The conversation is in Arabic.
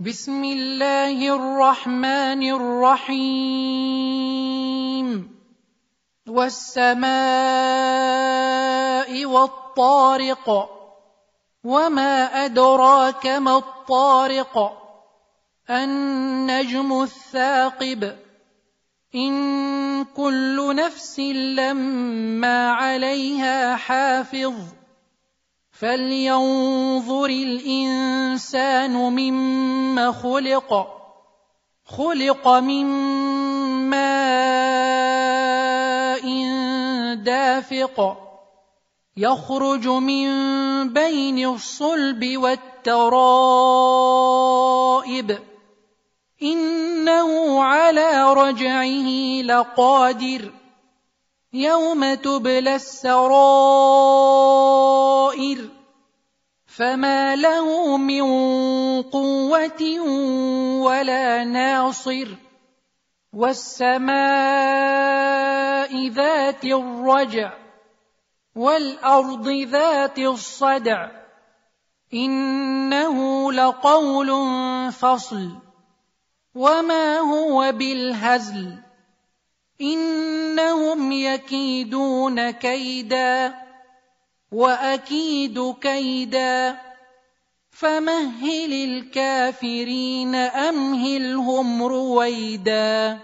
بسم الله الرحمن الرحيم. والسماء والطارق. وما أدراك ما الطارق. النجم الثاقب. إن كل نفس لما عليها حافظ. فلينظر الانسان مما خلق خلق من ماء دافق يخرج من بين الصلب والترائب انه على رجعه لقادر يوم تبلى السرائر فما له من قوه ولا ناصر والسماء ذات الرجع والارض ذات الصدع انه لقول فصل وما هو بالهزل انهم يكيدون كيدا وأكيد كيدا فمهل الكافرين أمهلهم رويدا